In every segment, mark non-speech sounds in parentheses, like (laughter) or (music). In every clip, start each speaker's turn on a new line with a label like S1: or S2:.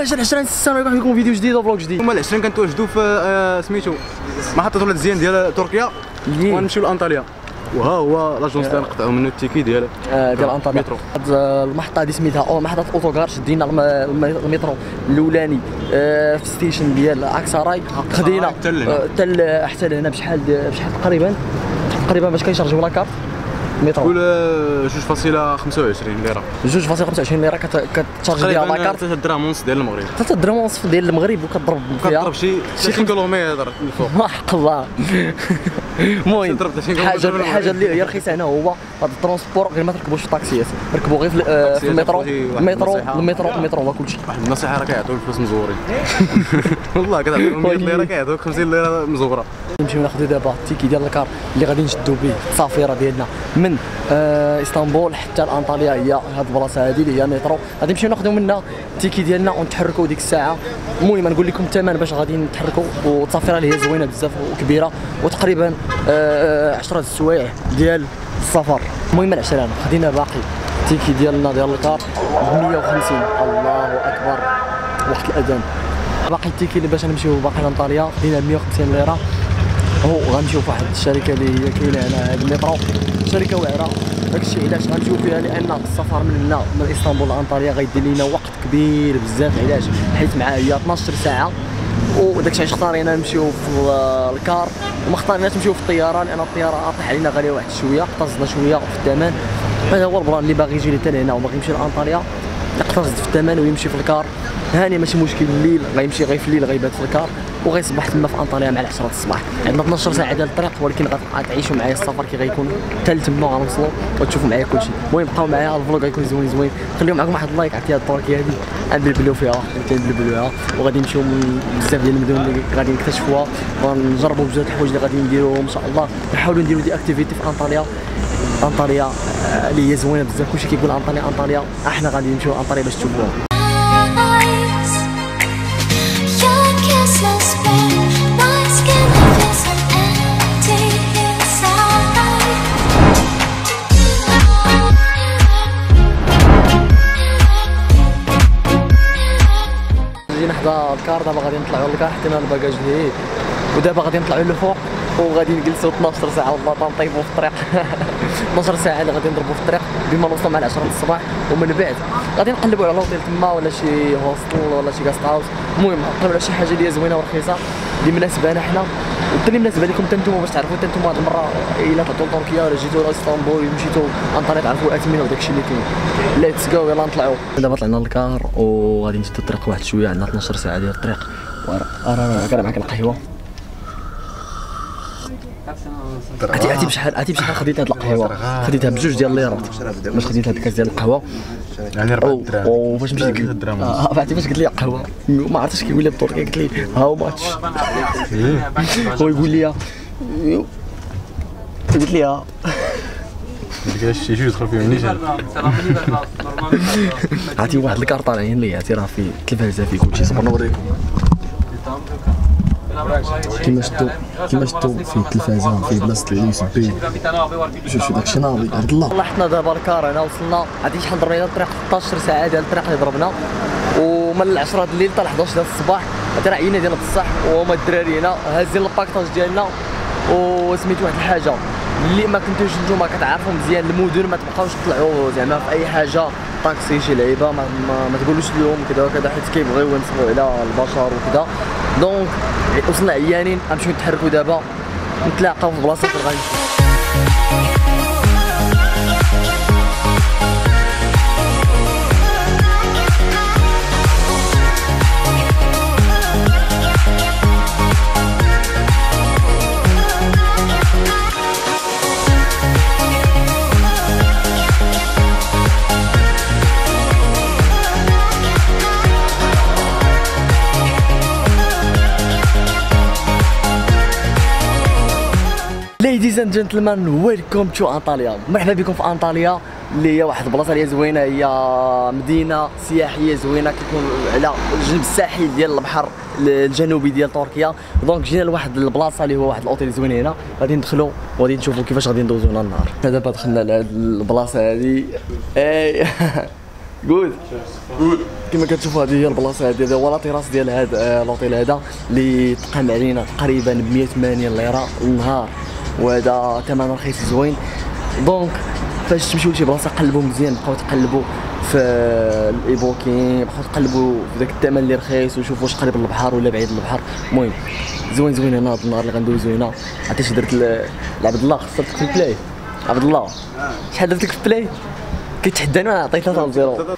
S1: واش العشرين سنه يكون لكم فيديو جديد و vlog جديد.
S2: هما العشرين كنتواجدوا في آه، سميتو محطة ولاد زيان ديال تركيا؟ ونمشيو لأنطاليا. وها هو l'agence اللي نقطعوا منه ال ticket ديال
S1: آه، ديال أنطاليا.
S2: مترو.
S1: هاد آه، المحطة هذه سميتها أو محطة otogar شدينا الم- الم- المترو الأولاني. آه، في station ديال اكساراي خدينا.
S2: حتى لهنا.
S1: آه، بشحال بشحال تقريبا؟ تقريبا باش كيشارجيو la carte المترو
S2: قول آه، جوج فاصلة 25 ليرة.
S1: 2.25 ليرة كت- كتشارجي بها
S2: la
S1: carte.
S2: 3 دراهم ونص ديال المغرب.
S1: 3 درهم ونص ديال المغرب وكتضرب فيها.
S2: كضرب شي 30 كيلومتر الفوق (laughs)
S1: ما حق الله. المهم
S2: تضرب 30 كيلومتر
S1: حاجة
S2: بالمغرب.
S1: الحاجة اللي هي رخيصه هنا هو هذا ال transport غير ما تركبوش في الطاكسيات ركبوا غير في, آه، المترو. المترو. المترو المترو هو كلشي.
S2: واحد النصيحة راه كيعطيو الفلوس مزورين. (laughs) والله كتعطيهم 100 ليرة كيعطيوك 50 ليرة مزورة.
S1: نمشيو ناخذوا دابا ال ticket ديال ال car اللي غادي نشدوا به السفيرة ديالنا من آه إسطنبول حتى لانطاليا هي هاد البلاصة هذه اللي هي مترو. غادي نمشيو ناخذوا منها التيكي ديالنا ونتحركوا ديك الساعة. المهم نقول لكم الثمن باش غادي نتحركوا والسفيرة اللي هي زوينة بزاف وكبيرة. وتقريبا 10 السوايع ديال السفر. المهم العشران خدينا باقي التيكي ديالنا ديال الكار ب 150 الله أكبر. وقت الأذان. باقي التيكي اللي باش نمشيو باقي لأنطاليا. خدينا 150 ليرة. هو غنمشيو فواحد الشركة اللي هي كاينة هنا هاد المترو. شركة واعره داكشي علاش غنمشيو فيها؟ لأن السفر من هنا من إسطنبول لأنطاليا غيدير لينا وقت كبير بزاف. علاش؟ حيت معاه هي 12 ساعة. وداكشي علاش اختارينا نمشيو في ال car. وما اختاريناش نمشيو في الطياره لأن الطيارة طاح علينا غالية واحد شوية اقتصدنا شوية في الثمن. هذا هو ال plan اللي باغي يجي حتى لهنا وباغي يمشي لأنطاليا. يقتصد في الثمن ويمشي في ال car. هاني ماشي مشكل الليل غيمشي غير في الليل غيبات في ال car. وغيصبح تما في أنطاليا مع 10 الصباح. عندنا 12 ساعة ديال الطريق ولكن غتعيشوا معايا السفر كي غيكون حتى لتما غنوصلوا وتشوفوا معايا كلشي. المهم بقاو معايا ال vlog غيكون زوين زوين. خليو معكم واحد ال like عرفتي هاد التركيه هادي غنبلبلو فيها غنبلبلوها وغادي نمشيو بزاف ديال المدن اللي غادي نكتشفوها. غنجربوا بزاف الحوايج اللي غادي نديروهم ان شاء الله نحاولوا نديروا des activités في أنطاليا. أنطاليا. اللي هي زوينة بزاف. كلشي كيقول أنطاليا أنطاليا. أحنا غادي نمشيو أنطاليا باش تشوفوها. جينا حدا ال car دابا غادي نطلعوا لل car حطينا ال bagages ليه ودابا غادي نطلعوا للفوق وغادي نجلسوا 12 ساعة. والله تنطيبوا في الطريق. (laughs) 12 ساعه اللي غادي نضربوا في الطريق بما نوصلوا مع 10 الصباح ومن بعد غادي نقلبوا على هوتيل تما ولا شي hostel ولا شي guest house المهم نقلبوا على شي حاجة اللي زوينه ورخيصه اللي مناسبه حنا واللي مناسبه لكم حتى نتوما باش تعرفوا حتى نتوما هاد المره الا طلعتوا لتركيا ولا جيتوا لاسطنبول مشيتوا انطاليا تعرفوا الاثمنه وداكشي اللي كاين Let's go يلا نطلعوا دابا طلعنا للكار وغادي نشدوا الطريق واحد شوية عندنا 12 ساعه ديال الطريق وراه كان معاك القهوه عرفتي عرفتي بشحال عرفتي بشحال خديت هاد القهوة؟ خديتها بجوج ديال الليرات. باش خديت هاد الكاس ديال القهوة؟
S2: يعني 4 دراهم
S1: وفاش مشيت قلت
S2: دراهم
S1: آه، عرفتي فاش قلت لي قهوة؟ ما عرفتش كيقول لي بالتركي قلت لي how much. هو يقول لي قلت لي ها.
S2: ديك شي فيهم نيشان
S1: عرفتي واحد الكارت طالعين لي عرفتي راه في التلفازه في كلشي صبر نوريكم. كيما شفتوا كيما شفتوا في التلفازه في بلاصة ال US شوف شوف داكشي ناضي عبد الله. والله حنا دابا الكار هنا وصلنا. عرفتي شحال ضربنا الطريق 16 ساعه ديال الطريق اللي ضربنا. ومن العشرة د الليل حتى 11 ديال الصباح راه عينا ديالنا بصح وهما الدراري هنا. هازين ال bagages ديالنا. وسميتو واحد الحاجة اللي ما كنتوش نتوما كتعرفوا مزيان المدن ما تبقاوش تطلعوا زعما في أي حاجة. طاكسي شي لعيبة ما, ما, ما تقولوش لهم كذا وكذا حيت كيبغيو ينصبوا على البشر وكذا donc وصلنا عيانين غنمشيو نتحركوا دابا نتلاقاو في بلاصة فين Ladies and gentlemen welcome to انطاليا مرحبا بكم في انطاليا اللي هي واحد البلاصة اللي زوينة هي مدينة سياحية زوينة كيكون على الجنب الساحل ديال البحر الجنوبي ديال تركيا. donc جينا لواحد البلاصة اللي هو واحد الأوتيل زوين هنا. غادي ندخلوا وغادي نشوفوا كيفاش غادي ندوزو لنا النهار دابا دخلنا لهاد البلاصة هادي. أي. good كما كتشوفوا هذه هي البلاصة هذه هذا هو la terrasse ديال هذا لوطيل هذا اللي تقام علينا تقريبا ب 180 ليرة النهار وهذا ثمن رخيص زوين. donc فاش تمشيو لشي بلاصة قلبوا مزيان بقاو تقلبوا في ال Booking بقاو تقلبوا في ذاك الثمن اللي رخيص وشوفوا واش قريب للبحر ولا بعيد للبحر. المهم زوين زوين هنا هذا النهار اللي غندوزو هنا. عرفتي اش درت لعبد الله خسرتك في ال play. عبد الله شحال درت لك في ال play؟ كيتحداني وأنا عطيت 3 0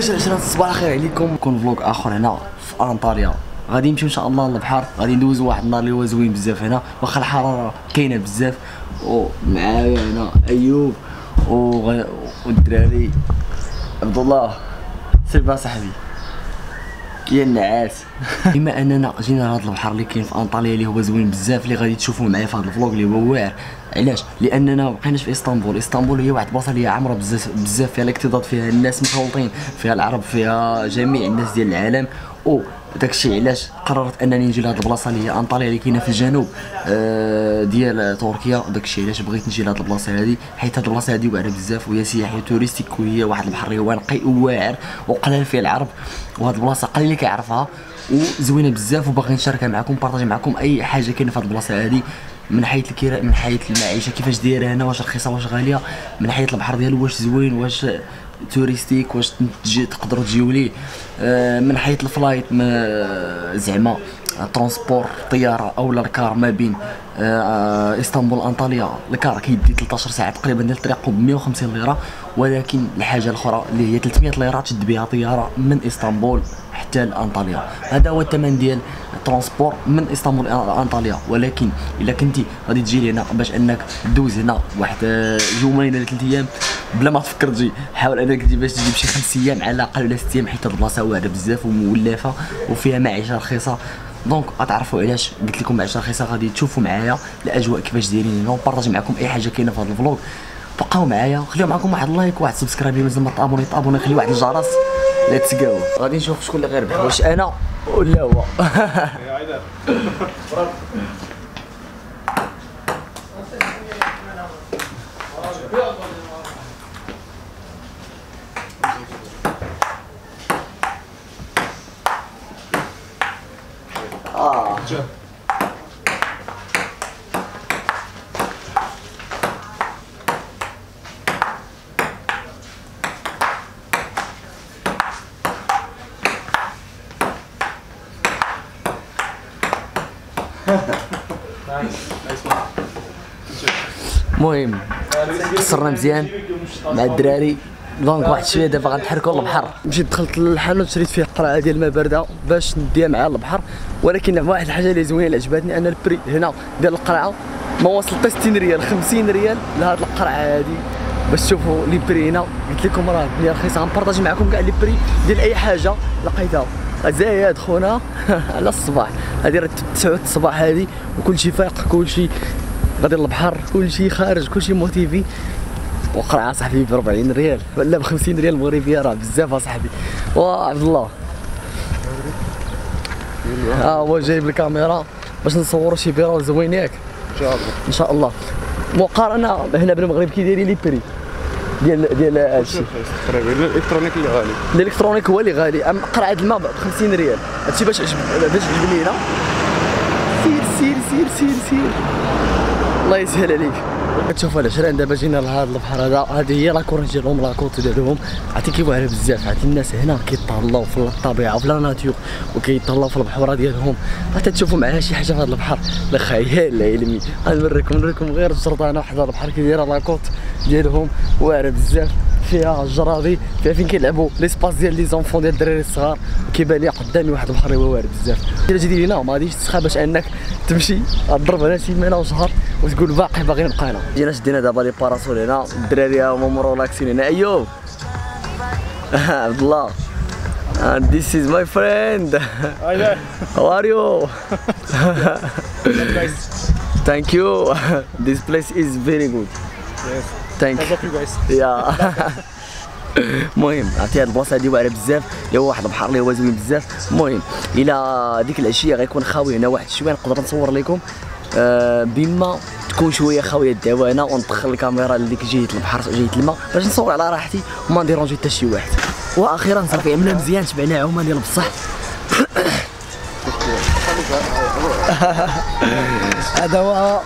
S1: باش العشرة صباح الخير عليكم. كون فلوق آخر هنا في أنطاليا. غادي نمشيو إن شاء الله للبحر. غادي ندوزو واحد النهار اللي هو زوين بزاف هنا. واخا الحرارة كاينة بزاف. ومعايا هنا أيوب. والدراري. عبد الله سير صاحبي. يا النعاس. (laughs) بما أننا جينا لهذا البحر اللي كاين في أنطاليا اللي هو زوين بزاف اللي غادي تشوفوه معايا في هذا الفلوق اللي هو واعر. علاش؟ لأننا ما بقيناش في إسطنبول. إسطنبول هي واحد البلاصة اللي عامرة بزاف بزاف فيها الاكتظاظ فيها الناس مخلطين فيها العرب فيها جميع الناس ديال العالم. أو داك الشيء علاش قررت انني نجي لهاد البلاصة اللي هي أنطاليا اللي كاينة في الجنوب آه، ديال تركيا. داك الشيء علاش بغيت نجي لهاد البلاصة هادي حيت هاد البلاصة هادي واعرة بزاف وهي سياحيه توريستيك وهي واحد البحر هو نقي وواعر وقلال فيه العرب وهاد البلاصة قليل اللي كيعرفها وزوينة بزاف وباغي نشاركها معكم بارطاجي معكم أي حاجة كاينة في هاد البلاصة هادي من حيث الكراء من حيث المعيشة كيفاش دايرة هنا واش رخيصة واش غالية من حيث البحر ديالو واش زوين واش touristique واش تجي تقدروا تجيو ليه. آه، من حيث ال flight ما زعما transport طيارة أو الكار ما بين إسطنبول أنطاليا. الكار كيدي 13 ساعة تقريبا ديال الطريق ب 150 ليرة ولكن الحاجة الأخرى اللي هي 300 ليرة تشد بها طيارة من إسطنبول حتى لأنطاليا. هذا هو الثمن ديال ال transport من إسطنبول أنطاليا. ولكن إلا كنتي غادي تجي لهنا باش أنك دوز هنا واحد آه، يومين ولا ثلاث أيام بلا ما تفكر تجي. حاول أنك تجي باش تجيب شي خمس أيام على الأقل ولا ست أيام حيت البلاصة واعره بزاف ومولفة وفيها معيشة رخيصة. donc غتعرفوا علاش قلت لكم معيشه رخيصه غادي تشوفوا معايا الأجواء كيفاش دايرين هنا ونبارطاجي معكم أي حاجة كاينة في هذا ال vlog. بقاو معايا خليو معكم واحد ال like واحد subscribe اللي مازال ما تابوني تابوني خلي واحد الجرس. Let's go غادي نشوف شكون اللي غيربح واش أنا ولا هو؟ (laughs) (laughs) المهم (laughs) كسرنا مزيان مع الدراري. donc واحد شوية دابا غنتحركوا للبحر مشيت دخلت للحانوت شريت فيه قرعه ديال الماء بارده باش نديها مع البحر. ولكن واحد الحاجة اللي زوينة اللي عجبتني أن ال prix هنا ديال القرعه ما وصل حتى 60 ريال 50 ريال لهاد القرعه هادي. باش تشوفوا les prix هنا قلت لكم راه الدنيا رخيصة. غنبارطاجي معكم كاع les prix ديال أي حاجة لقيتها. زايد خونا. (laughs) على الصباح. هادي راه 9 الصباح هادي وكلشي فايق كلشي غادي للبحر كلشي خارج كلشي motivé. وقرعه صاحبي ب 40 ريال ولا ب 50 ريال مغربيه راه بزاف اصاحبي. وعبد الله. ها هو جايب الكاميرا باش نصوروا شي بيرو زوين ياك
S2: إن شاء الله.
S1: إن شاء الله. مقارنه هنا بالمغرب كي دايرين les prix. ديال ديال هادشي
S2: تقريبا ال électronique اللي غالي.
S1: ال électronique هو اللي غالي. أما قرعه الماء ب 50 ريال. هادشي باش عجب باش عجبني هنا. سير سير سير سير سير. الله يسهل عليك. كتشوفوا العشرين دابا جينا لهذا البحر هذا هذه هي la corniche ديالهم la côte ديالهم. عرفتي كي واعره بزاف عرفتي الناس هنا كيطلعوا في الطبيعة وفي la nature وكيطلعوا في البحوره ديالهم. حتى تشوفوا معاها شي حاجة في هذا البحر. لا خيال علمي غنوريكم نوريكم غير الشرطانه واحد البحر كي دايرة la côte ديالهم. واعرة بزاف. فيها الجرادي فيها فين كيلعبوا les espaces ديال les enfants ديال الدراري الصغار كيبان لي قدامي واحد البحر هو وارد بزاف إلا جيتي لينا ما غاديش تسخى باش أنك تمشي تضرب هنا سيمانه وشهر وتقول باقي باغي نبقى هنا جينا شدينا دابا لي باراسول هنا الدراري هما مروناكسين هنا ايوب (laughs) عبد الله And this is my friend.
S3: Hi (laughs) there.
S1: How are you? (laughs) Thank you. this place is very good.
S3: Love you guys. (laughs) (laughs)
S1: يا المهم عرفتي هاد البلاصة هادي واعره بزاف. اللي هو واحد البحر اللي هو زوين بزاف. المهم إلى ديك العشية غيكون خاوي هنا واحد شوية. نقدر نصور لكم. آه بما تكون شوية خاوية الدعوانه وندخل الكاميرا لديك جهة البحر جهة الماء. باش نصور على راحتي. وما نديرونجي حتى شي واحد. وأخيرا صافي عملنا مزيان تبعنا عومان ديال بصح. (laughs) هذا هو.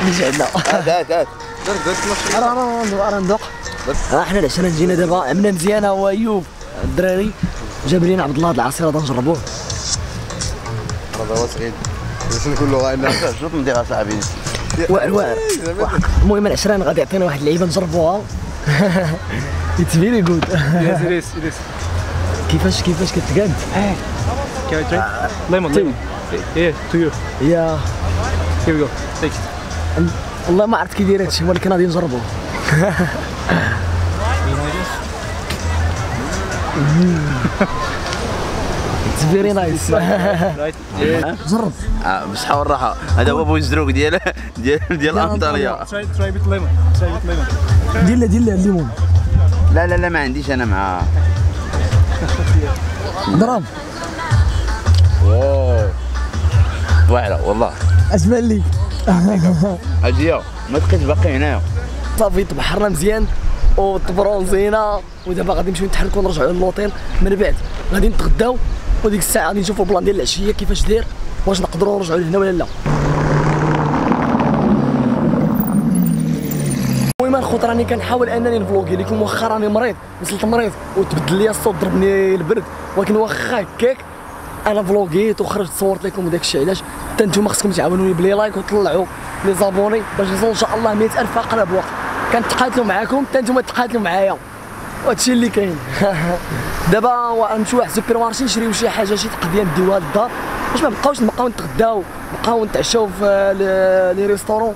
S1: اللي عندنا
S2: هات هات
S1: راه ندوق راه ندوق ها حنا العشرة جينا دابا عملنا مزيان هو ايوب الدراري جاب لينا عبد الله هاد العصير هذا نجربوه
S2: هذا هو سعيد باش نقول له غاينا شوف ندير صاحبي
S1: واعر واعر المهم العشرين غادي يعطينا واحد اللعيبه نجربوها اتس فيري جود. كيفاش كيفاش كتقاد
S3: Can I try? Lemon, lemon. Yeah, to you.
S1: يا
S3: Here we go. Take it.
S1: والله ما عرفت كي داير هادشي ولكن غادي نجربوه it's very nice
S3: Right? Yeah.
S1: جرب
S2: بصحة والراحة هذا هو بوزدروك ديال ديال ديال أنطاليا.
S3: try with lemon. Try with lemon.
S1: دير له دير له الليمون.
S2: لا لا لا ما عنديش أنا مع
S1: ضرب.
S2: wow. واعرة والله.
S1: اش بان لك (laughs)
S2: اجيو. ما تبقيش باقي هنايا.
S1: صافي تبحرنا مزيان. وتبرونزينا ودابا غادي نمشيو نتحركوا نرجعوا للوطيل من بعد. غادي نتغداو. وديك الساعة غادي نشوفوا البلان ديال العشية كيفاش داير. واش نقدروا نرجعوا لهنا ولا لا. المهم الخوت راني كنحاول أنني نفلوغي لكم. واخا راني مريض. وصلت مريض. وتبدل لي الصوت ضربني البرد. ولكن واخا هكاك أنا فلوغيت وخرجت صورت لكم وداك الشيء علاش؟ حتى نتوما خصكم تعاونوني ب les likes وطلعوا les abonnés باش نوصل إن شاء الله 100000 في أقرب وقت. كنتقاتلوا معاكم حتى نتوما تقاتلوا معايا. وهادشي اللي كاين. (laughs) دابا نمشيو واحد ال supermarché نشريو شي حاجة شي تقضية نديوها للدار باش ما نبقاوش نبقاو نتغداو نبقاو نتعشاو في les- restaurants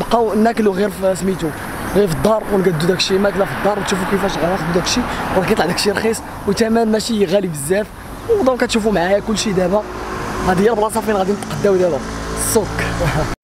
S1: بقاو ناكلوا غير في سميتو غير في الدار ونقادو داكشي ماكلة في الدار وتشوفوا كيفاش غناخدو داكشي راه كيطلع داكشي رخيص وثمن ماشي غالي بزاف. ودونك كتشوفوا معايا كلشي دابا. هذه هي البلاصه فين غادي نتقداو دابا؟ السوق. (laughs)